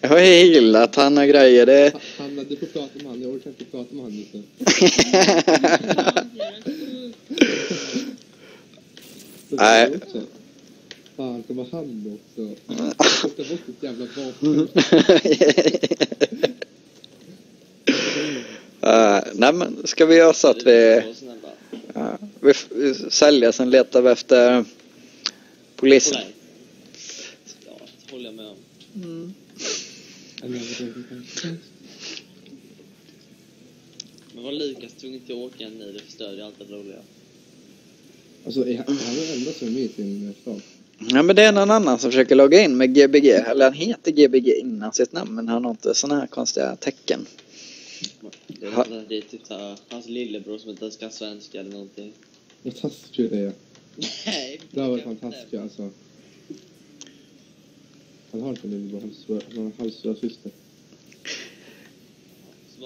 Jag gillar att han har grejer. Det... Hanna, du får prata med han. Jag orkar inte prata med han just nu. Nej. Fan, kommer han också? Plocka bort ditt jävla vapen. Uh, nej men ska vi göra så att vi, ja, vi, vi säljer sen letar vi efter polisen. Håller jag med om. Inte. Men var Lukas tvungen till att åka nu? Det förstörde ju allt det roliga. Alltså, är han är den enda som är med i sin stad. Ja men det är någon annan som försöker logga in med Gbg. Eller han heter Gbg innan sitt namn men han har inte såna här konstiga tecken. Det är, Ha- det är typ såhär, hans lillebror som inte ens kan svenska eller någonting. Vad taskig du är. Nej, Det här var fantastiskt alltså. Han har en lillebror, han har han har en halvstora syster.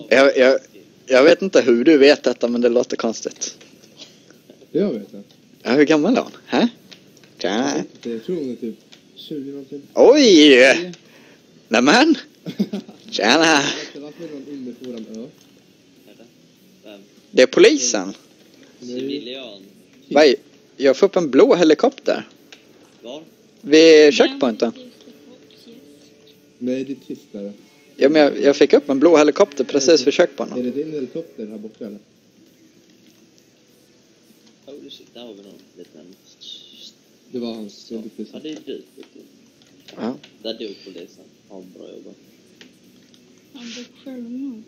Jag, jag, jag vet inte hur du vet detta men det låter konstigt. Det jag vet jag. Ja, hur gammal är hon? Hä? Tja. Jag tror hon är typ 20 någonting. Oj! Nämen! Tjena! Det? Det är polisen. Civilian. Vad? Jag får upp en blå helikopter. Var? Vid checkpointen. Nej, det är tystare. Ja, men jag, jag fick upp en blå helikopter precis vid Är checkpointen. det din helikopter här borta eller? Där har vi någon liten... Det var hans. Det är precis. Ja, det är du. Ja. Där dog polisen. Ja, bra jobbat. Han blev självmord.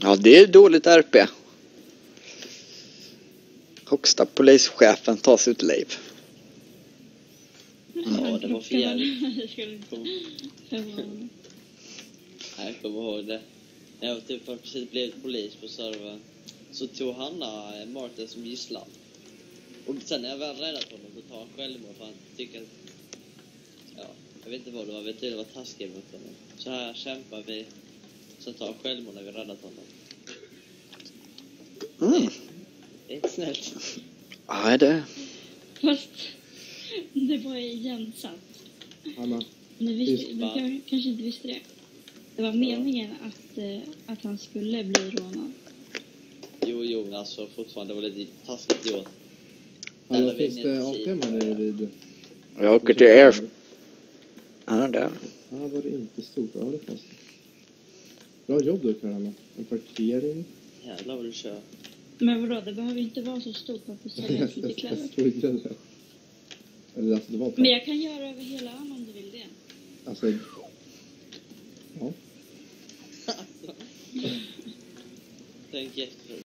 ja, det är dåligt RP. Högsta polischefen tar sitt liv. Det var för jävligt. Mig. Nej, jag kommer ihåg det. När jag typ precis blivit polis på servern så tog Hanna eh, Martin som gisslan. Och sen när jag väl räddat honom så tar han självmord för han tycker att... Ja, jag vet inte vad det var, vi tydligen var taskiga mot honom. Så här kämpar vi. Sen tar han självmord när vi räddat honom. Mm. Det är inte snällt. Ja, det... Fast det var igen sant. Hanna. Men vi, vi kanske inte visste det. Det var meningen att, eh, att han skulle bli rånad. Jo, jo, alltså fortfarande var det lite taskigt gjort. Hallå, finns det ATM här nere vid... Jag åker till Air... Ja, där. Ja, var det inte stort. Ja, det fanns. Bra jobb du Karama. En parkering. Jävlar vad du kör. Men vadå, det behöver inte vara så stort för att få sälja lite kläder. Eller alltså, det var Men jag kan göra över hela ön om du vill det. Alltså... Ja. Efter.